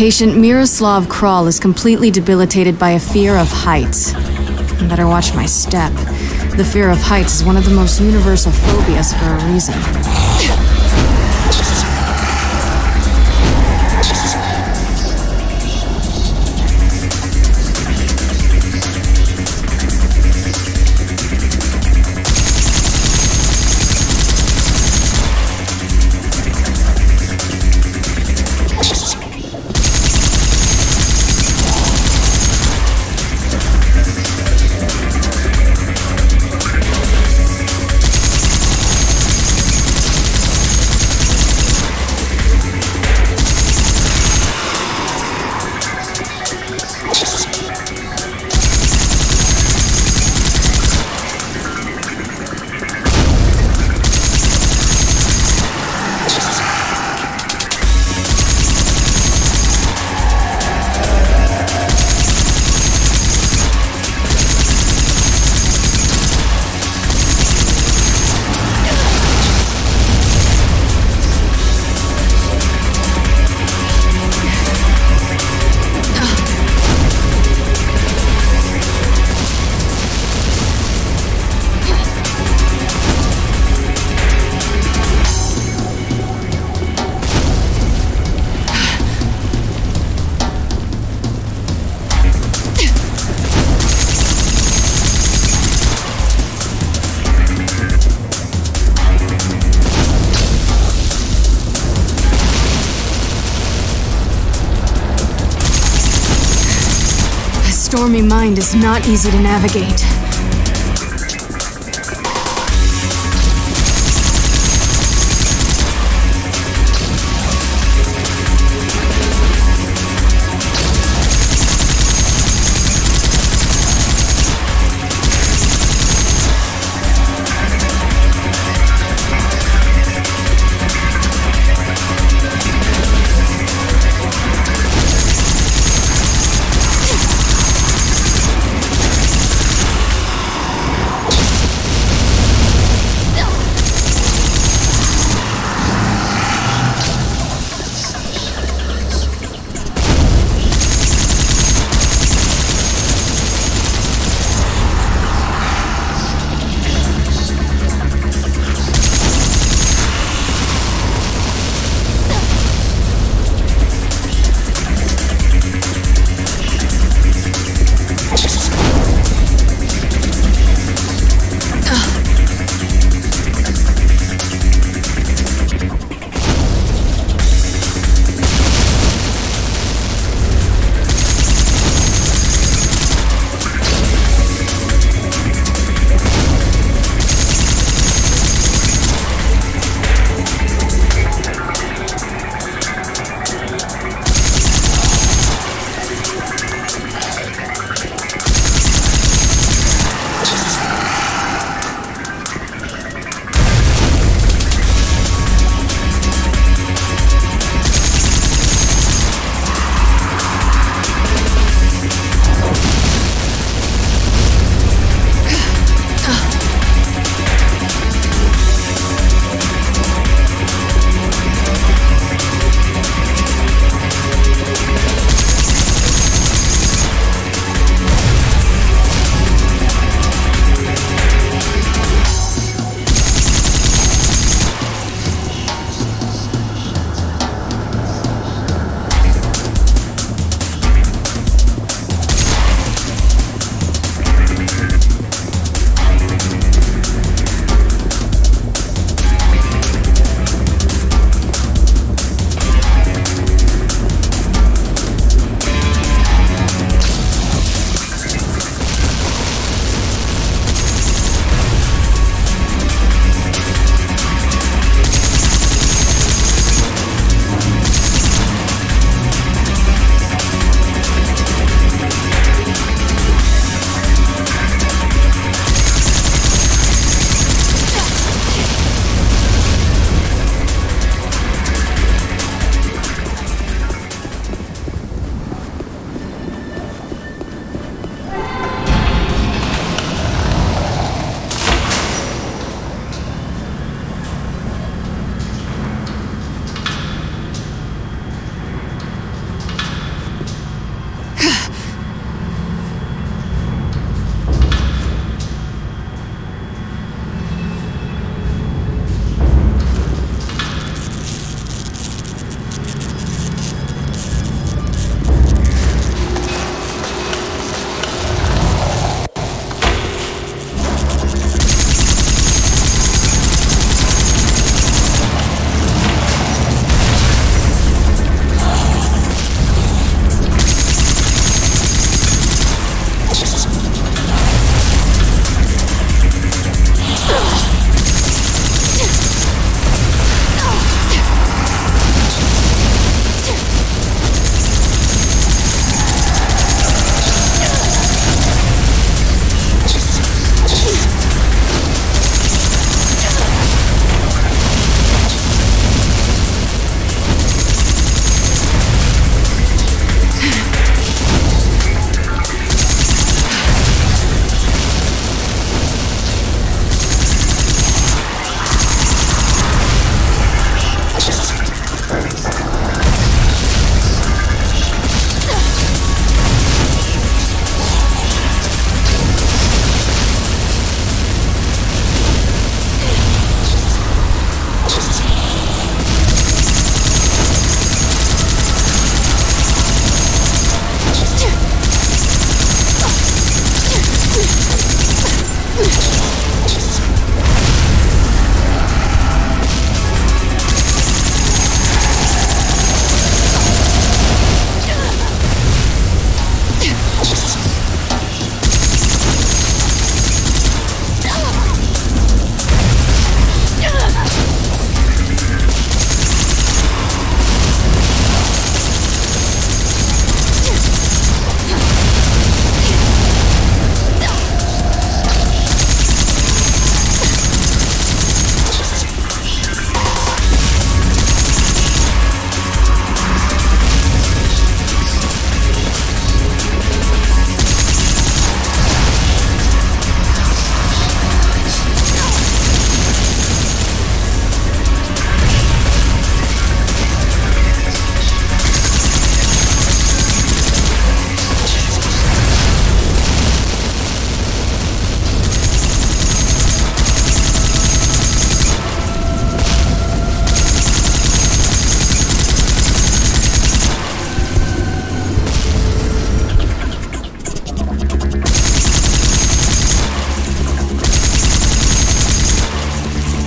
Patient Miroslav Kral is completely debilitated by a fear of heights. I better watch my step. The fear of heights is one of the most universal phobias for a reason. Stormy mind is not easy to navigate.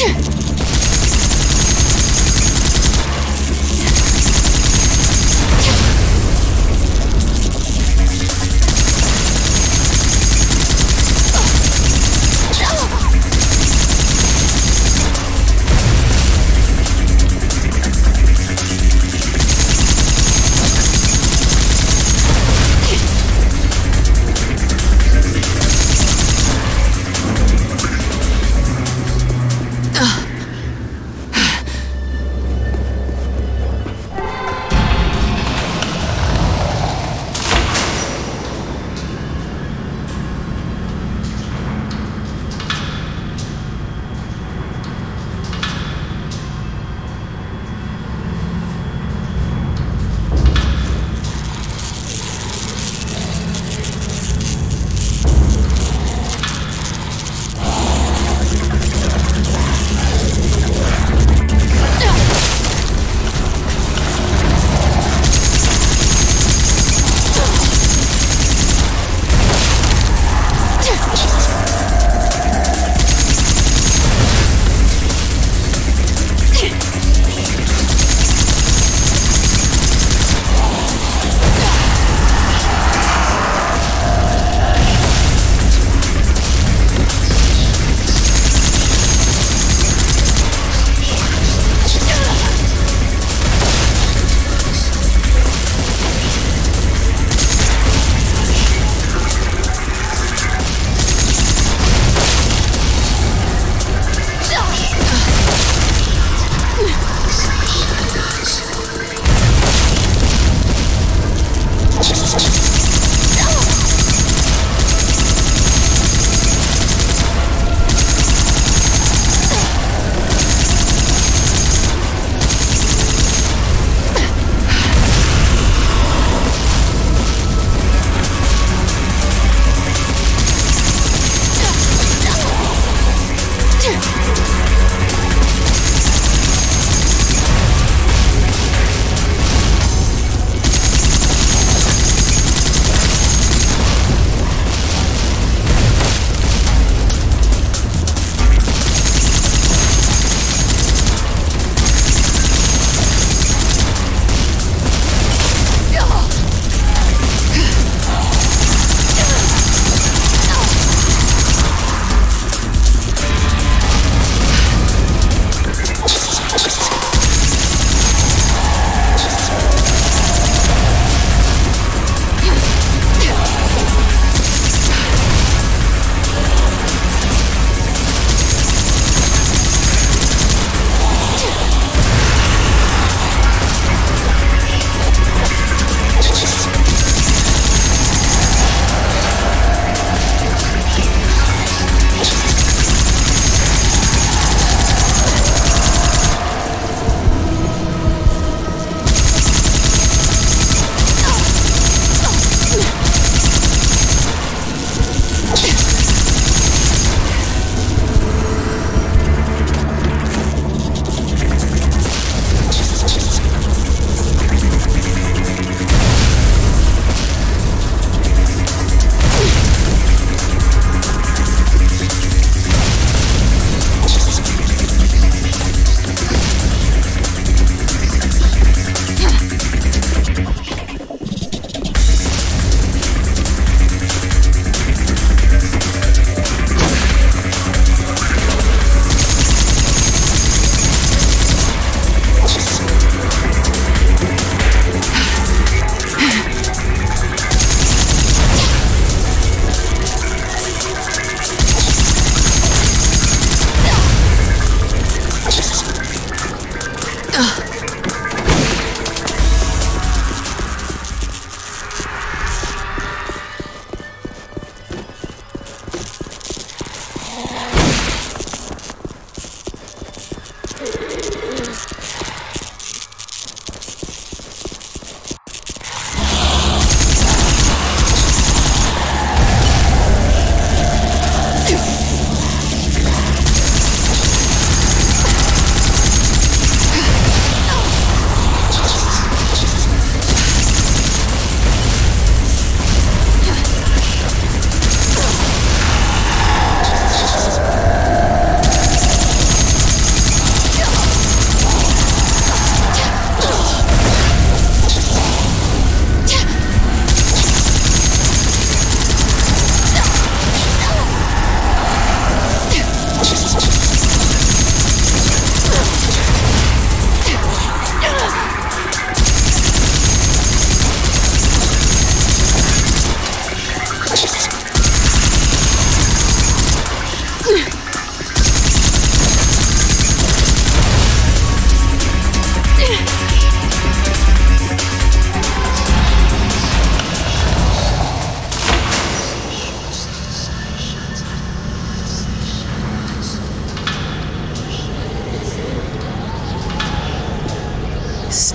Ugh!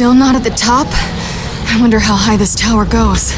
Still not at the top? I wonder how high this tower goes.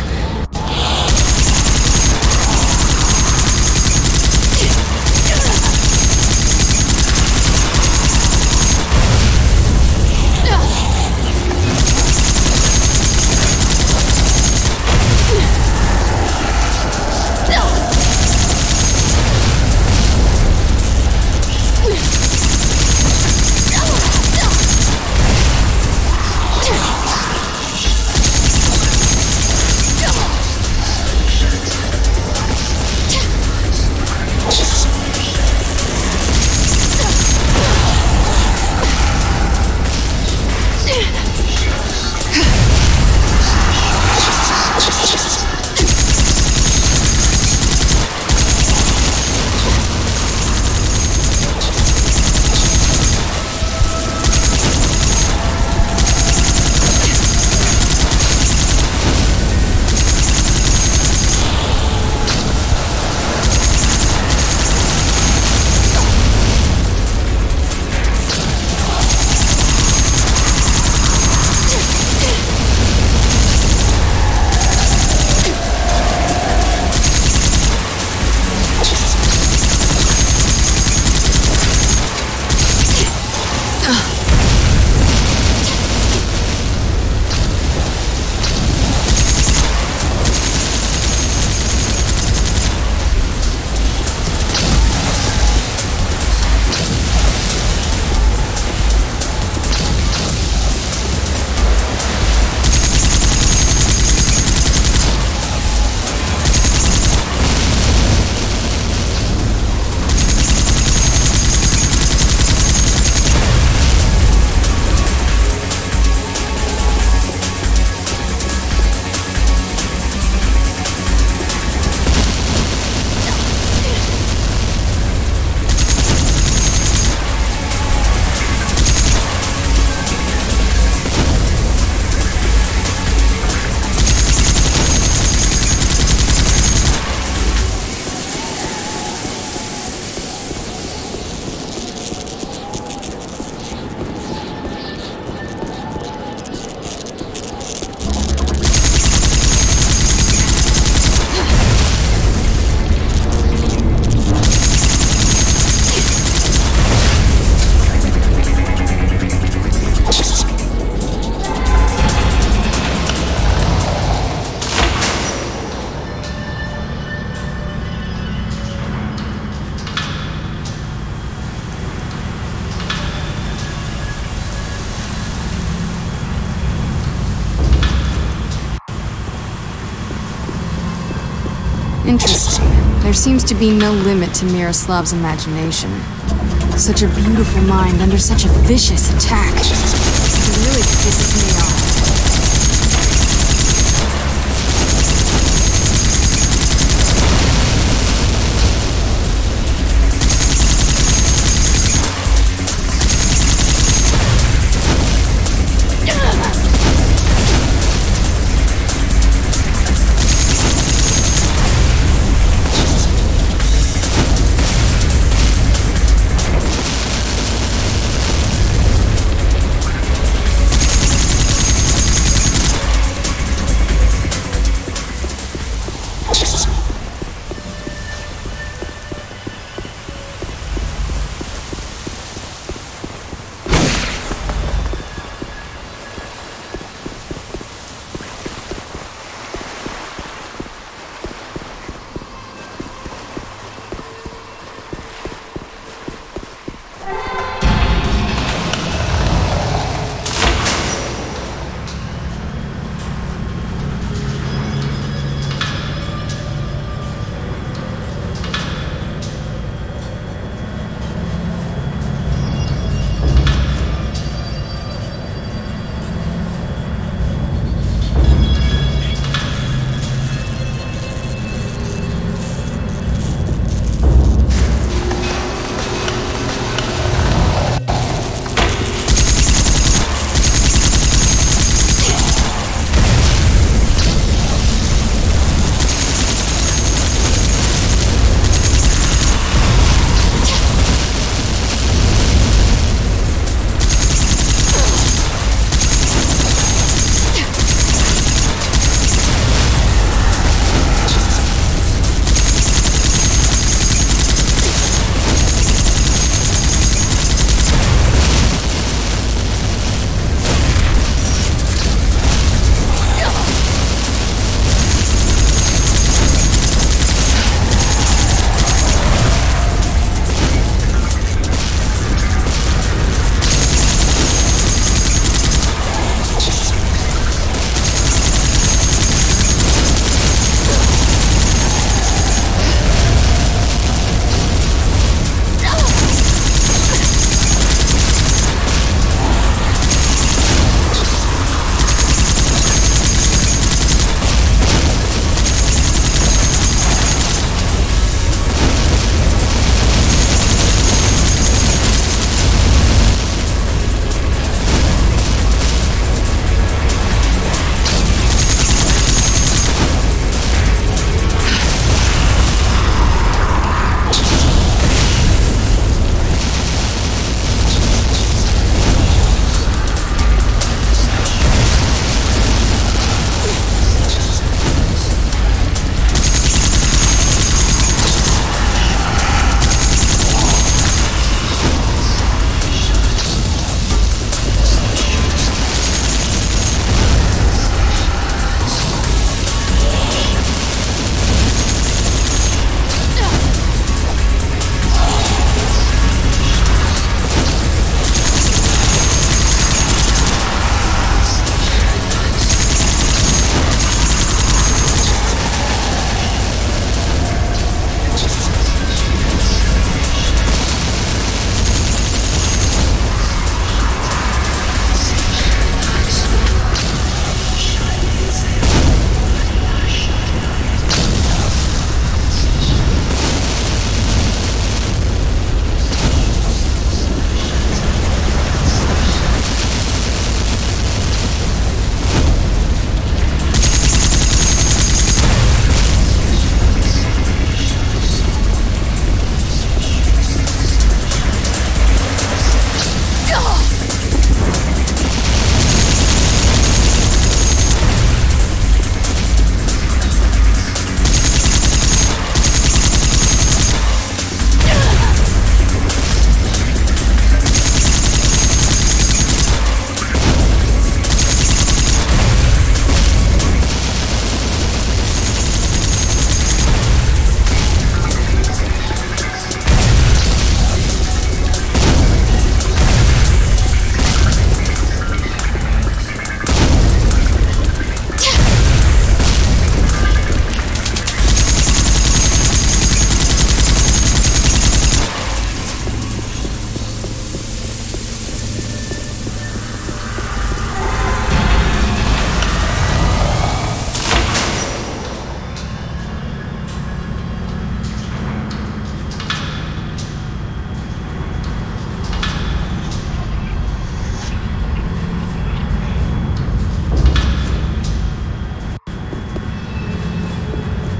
There seems to be no limit to Miroslav's imagination. Such a beautiful mind under such a vicious attack. It really pisses me off.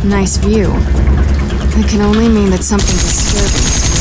Nice view. It can only mean that something disturbing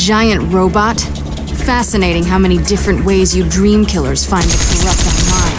giant robot? Fascinating how many different ways you dream killers find to corrupt our minds.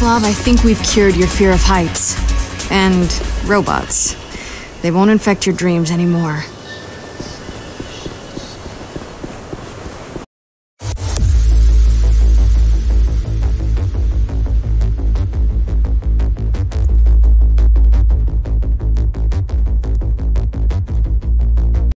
Miroslav, I think we've cured your fear of heights. And robots. They won't infect your dreams anymore.